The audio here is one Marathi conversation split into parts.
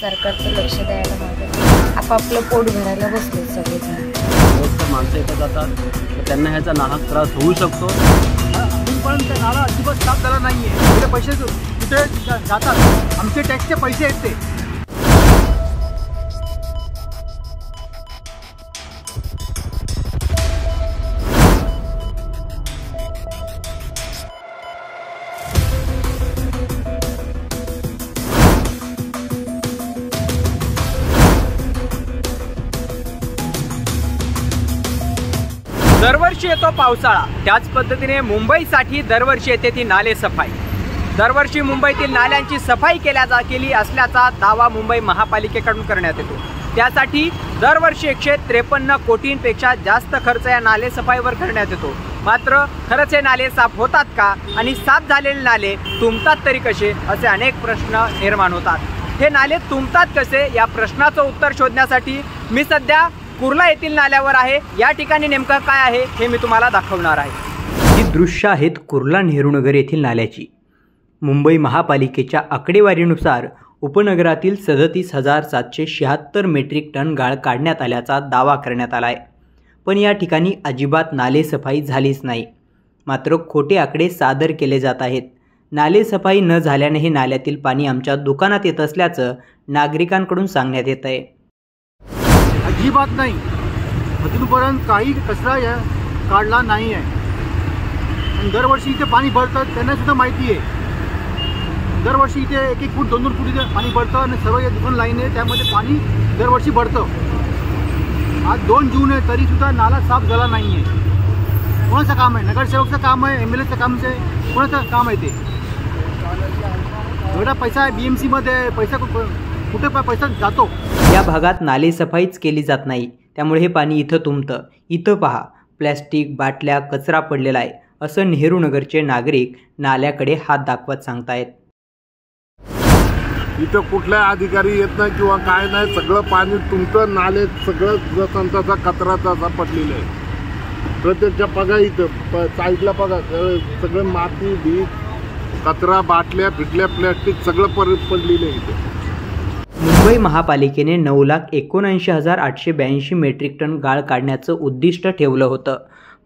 सरकारचं लक्ष द्यायला मागत आपापलं पोट भरायला बसले सगळेजण. बरेचसे माणसं इथं जातात. तर त्यांना ह्याचा नाहक त्रास होऊ शकतो. अजूनपर्यंत नाला अजिबात साफ झाला नाहीये. आहे पैसे कुठे जातात. आमचे टॅक्सचे पैसे आहेत ते. दरवर्षी येतो पावसाळा. त्याच पद्धतीने मुंबईसाठी दरवर्षी येते ती नाले सफाई. दरवर्षी मुंबईतील नाल्यांची सफाई केल्या जा केली असल्याचा दावा मुंबई महापालिकेकडून करण्यात येतो. त्यासाठी दरवर्षी एकशे त्रेपन्न कोटींपेक्षा जास्त खर्च या नाले सफाईवर करण्यात येतो. मात्र खरंच हे नाले साफ होतात का आणि साफ झालेले नाले तुंबतात तरी कसे असे अनेक प्रश्न निर्माण होतात. हे नाले तुंबतात कसे या प्रश्नाचं उत्तर शोधण्यासाठी मी सध्या कुर्ला येथील नाल्यावर आहे. या ठिकाणी नेमकं काय आहे हे मी तुम्हाला दाखवणार आहे. ही दृश्य आहेत कुर्ला नेहरूनगर येथील नाल्याची. मुंबई महापालिकेच्या आकडेवारीनुसार उपनगरातील सदतीस हजार सातशे शहात्तर मेट्रिक टन गाळ काढण्यात आल्याचा दावा करण्यात आला आहे पण या ठिकाणी अजिबात नालेसफाई झालीच नाही. मात्र खोटे आकडे सादर केले जात आहेत. नालेसफाई न झाल्याने हे नाल्यातील पाणी आमच्या दुकानात येत असल्याचं नागरिकांकडून सांगण्यात येत आहे अजिबात नाही. अजूनपर्यंत काही कचरा या काढला नाही आहे. आणि दरवर्षी इथे पाणी भरतं त्यांनासुद्धा माहिती आहे. दरवर्षी इथे एक एक फूट दोन दोन फूट इथे पाणी भरतं आणि सर्व या दुकान लाईन आहे त्यामध्ये पाणी दरवर्षी भरतं. आज दोन जून आहे तरीसुद्धा नाला साफ झाला नाही आहे. कोणाचं काम आहे? नगरसेवकचं काम आहे एम एल एचं काम आहे कोणाचं काम आहे ते? एवढा पैसा आहे बी एम सीमध्ये पैसा कुठे प- पैसा जातो. या भागात नालेसफाईच केली जात नाही. त्यामुळे हे पाणी इथं तुंबतं. इथं पहा प्लॅस्टिक बाटल्या कचरा पडलेला आहे. असं नेहरू नगरचे नागरिक नाल्याकडे हात दाखवत सांगतायत. इथं कुठला अधिकारी येत नाही किंवा काय नाही सगळं पाणी तुमचं नाले सगळं जसंचा कचरा तसा पडलेला आहे. प्रत्येकच्या बघा इथं प- साईडला बघा सगळं सगळं माती भीत कचरा बाटल्या फिटल्या प्लॅस्टिक सगळं पर पडलेलं आहे इथं. मुंबई महापालिकेने नऊ लाख एकोणऐंशी हजार आठशे ब्याऐंशी मेट्रिक टन गाळ काढण्याचं उद्दिष्ट ठेवलं होतं.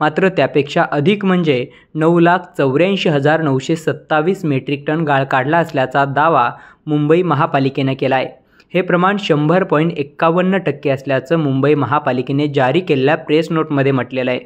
मात्र त्यापेक्षा अधिक म्हणजे नऊ लाख चौऱ्याऐंशी हजार नऊशे सत्तावीस मेट्रिक टन गाळ काढला असल्याचा दावा मुंबई महापालिकेनं केला आहे हे प्रमाण शंभर पॉईंट एक्कावन्न टक्के असल्याचं मुंबई महापालिकेने जारी केलेल्या प्रेस नोटमध्ये म्हटलेलं आहे.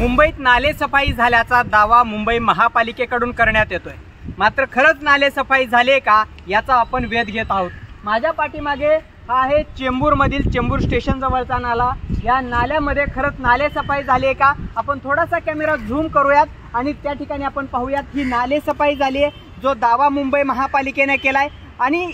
मुंबईत नालेसफाई झाल्याचा दावा मुंबई महापालिकेकडून करण्यात येतोय. मात्र खरंच नालेसफाई झाली का याचा आपण वेध घेत आहोत. माझ्या पाठीमागे हा आहे चेंबूरमधील चेंबूर स्टेशन जवळचा नाला. या नाल्यामध्ये खरंच नालेसफाई झाली आहे का? आपण थोडासा कॅमेरा झूम करूयात आणि त्या ठिकाणी आपण पाहूयात ही नालेसफाई झाली आहे जो दावा मुंबई महापालिकेने केलाय. आणि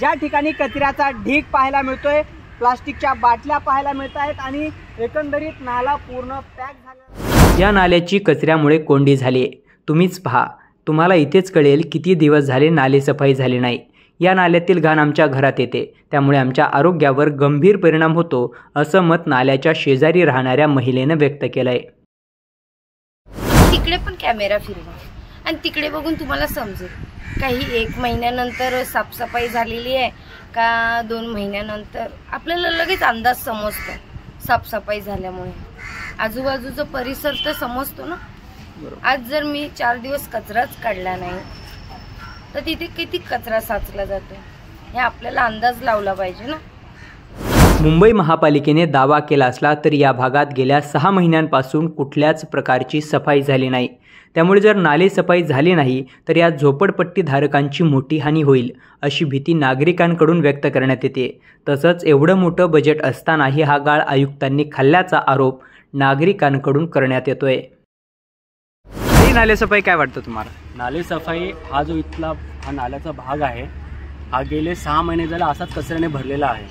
ज्या ठिकाणी कचऱ्याचा ढीग पाहायला मिळतोय प्लास्टिकच्या बाटल्या पाहायला मिळत आहेत आणि एकंदरीत नाला पूर्ण पॅक झाला. या नाल्याची कचऱ्यामुळे कोंडी झाली आहे. तुम्हीच पहा. तुम्हाला इथेच कळेल किती दिवस झाले नाले सफाई झाली नाही. या नाल्यातील घाण आमच्या घरात येते. त्यामुळे आमच्या आरोग्यावर गंभीर परिणाम होतो असं मत नाल्याच्या शेजारी राहणाऱ्या महिलेनं व्यक्त केलं आहे तिकडे पण कॅमेरा फिरवा. आणि तिकडे बघून तुम्हाला समजेल. काही एक महिन्यानंतर साफसफाई झालेली आहे का दोन महिन्यानंतर? आपल्याला लगेच अंदाज समजतो साफसफाई झाल्यामुळे. आजूबाजूचा परिसर तर समजतो ना. आज जर मी चार दिवस कचराच काढला नाही तर तिथे किती कचरा साचला जातो? हे आपल्याला अंदाज लावला पाहिजे ना. मुंबई महापालिकेने दावा केला असला तर या भागात गेल्या सहा महिन्यांपासून कुठल्याच प्रकारची सफाई झाली नाही. त्यामुळे जर नाले सफाई झाली नाही तर या झोपडपट्टी धारकांची मोठी हानी होईल अशी भीती नागरिकांकडून व्यक्त करण्यात येते. तसंच एवढं मोठं बजेट असतानाही हा गाळ आयुक्तांनी खाल्ल्याचा आरोप नागरिकांकडून करण्यात येतोय. नालेसफाई काय वाटतं तुम्हाला? नाले सफाई हा जो इथला हा नाल्याचा भाग आहे हा गेले सहा महिने झाला असाच कचऱ्याने भरलेला आहे.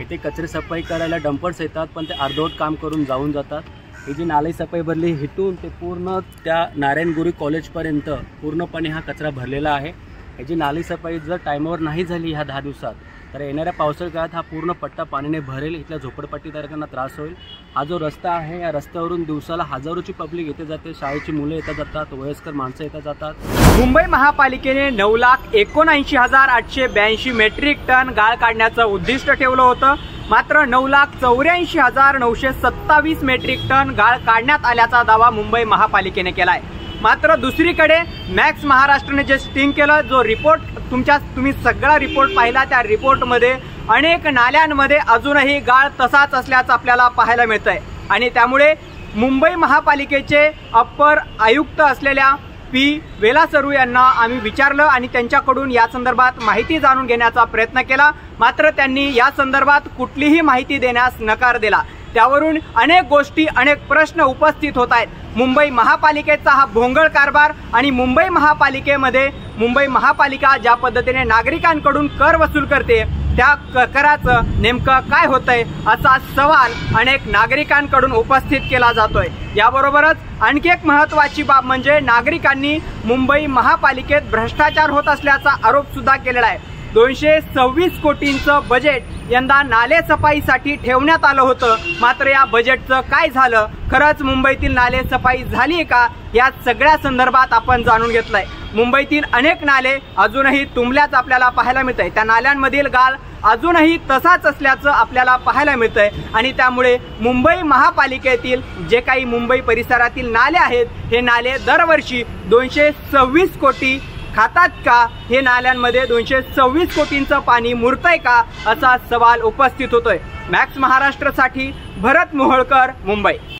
इथे कचरे सफाई करायला डंपर्स येतात पण ते अर्धवट काम करून जाऊन जातात. ही जी नाले सफाई भरली हिथून ते पूर्ण त्या नारायणगुरी कॉलेजपर्यंत पूर्णपणे हा कचरा भरलेला आहे. याची नाली सफाई जर टायमावर नाही झाली ह्या दहा दिवसात तर येणाऱ्या पावसाळ्या काळात हा पूर्ण पट्टा पाण्याने भरेल इथल्या झोपडपट्टीधारकांना त्रास होईल. हा जो रस्ता आहे या रस्त्यावरून दिवसाला हजारोची पब्लिक येते जाते शाळेची मुलं येतात जातात वयस्कर माणसं येतात जातात. मुंबई महापालिकेने नऊ लाख एकोणऐंशी हजार आठशे ब्याऐंशी मेट्रिक टन गाळ काढण्याचं उद्दिष्ट ठेवलं होतं. मात्र नऊ लाख चौऱ्याऐंशी हजार नऊशे सत्तावीस मेट्रिक टन गाळ काढण्यात आल्याचा दावा मुंबई महापालिकेने केलाय. मात्र दुसरीकडे मॅक्स महाराष्ट्रने जे स्टिंग केलं जो रिपोर्ट तुमच्या तुम्ही सगळा रिपोर्ट पाहिला त्या रिपोर्टमध्ये अनेक नाल्यांमध्ये अजूनही गाळ तसाच असल्याचं आपल्याला पाहायला मिळतंय. आणि त्यामुळे मुंबई महापालिकेचे अप्पर आयुक्त असलेल्या पी वेलासरू यांना आम्ही विचारलं आणि त्यांच्याकडून या संदर्भात माहिती जाणून घेण्याचा प्रयत्न केला. मात्र त्यांनी या संदर्भात कुठलीही माहिती देण्यास नकार दिला. त्यावरून अनेक गोष्टी अनेक प्रश्न उपस्थित होत आहेत. मुंबई महापालिकेचा हा भोंगळ कारभार आणि मुंबई महापालिकेमध्ये मुंबई महापालिका ज्या पद्धतीने नागरिकांकडून कर वसूल करते त्या क- कराचं नेमकं काय होतंय असा सवाल अनेक नागरिकांकडून उपस्थित केला जातोय. याबरोबरच आणखी एक महत्वाची बाब म्हणजे नागरिकांनी मुंबई महापालिकेत भ्रष्टाचार होत असल्याचा आरोप सुद्धा केलेला आहे. दोनशे सव्वीस कोटींचं बजेट यंदा नाले सफाईसाठी ठेवण्यात आलं होतं. मात्र या बजेटचं काय झालं? खरंच मुंबईतील नाले सफाई झाली का? या सगळ्या संदर्भात आपण जाणून घेतलंय. मुंबईतील अनेक नाले अजूनही तुंबल्याच आपल्याला पाहायला मिळतंय. त्या नाल्यांमधील गाळ अजूनही तसाच असल्याचं आपल्याला पाहायला मिळतंय. आणि त्यामुळे मुंबई महापालिकेतील जे काही मुंबई परिसरातील नाले आहेत हे नाले दरवर्षी दोनशे सव्वीस कोटी खातात का? हे नाल्यांमध्ये दोनशे सव्वीस कोटींचं पाणी मुरतंय का? असा सवाल उपस्थित होतोय. मॅक्स महाराष्ट्रासाठी भरत मोहोळकर मुंबई.